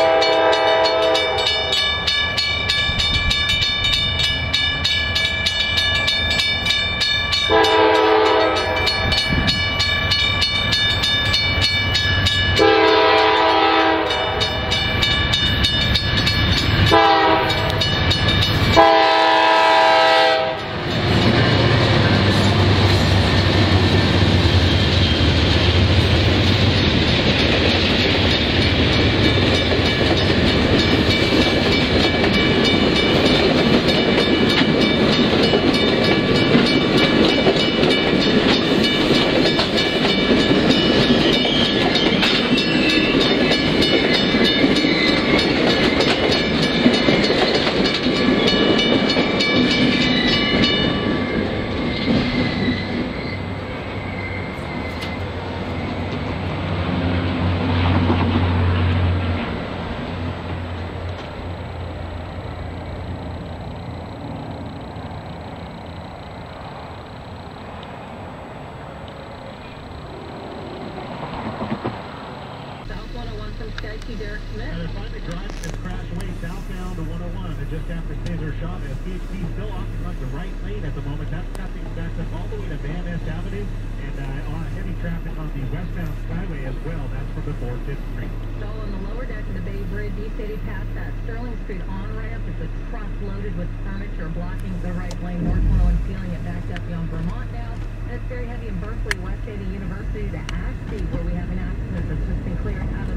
Thank you. See Derek And Smith. they're finally driving this crash away southbound to 101, and just after Cesar Chavez, CHP still occupying the right lane at the moment. That's traffic backed up all the way to Van Ness Avenue, and uh, on heavy traffic on the westbound skyway as well. That's from before 5th Street. Stall on the lower deck of the Bay Bridge, East 80 past that Sterling Street on-ramp. It's a truck loaded with furniture blocking the right lane. North 101 feeling it backed up beyond Vermont now. And it's very heavy in Berkeley, West 80 University to Ashby, where we have an accident that's just been cleared out